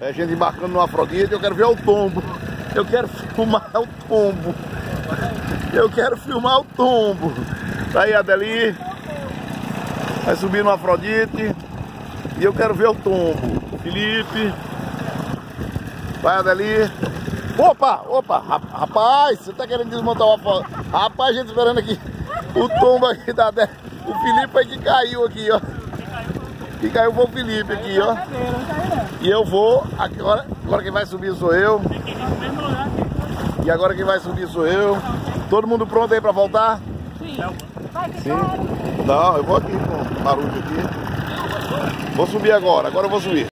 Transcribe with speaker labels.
Speaker 1: É gente embarcando no Afrodite, eu quero ver o tombo. Eu quero filmar o tombo. Eu quero filmar o tombo. Tá aí a Adeli. Vai subir no Afrodite. E eu quero ver o tombo. Felipe. Vai, Adeli. Opa, opa, rapaz, você tá querendo desmontar uma foto? Rapaz, gente esperando aqui o tombo aqui da Adeli. O Felipe aí que caiu aqui, ó. Que caiu foi o Felipe aqui, ó. E eu vou, agora, agora quem vai subir sou eu. E agora quem vai subir sou eu. Todo mundo pronto aí pra voltar? Sim. Sim. Não, eu vou aqui com barulho aqui. Vou subir agora, agora eu vou subir.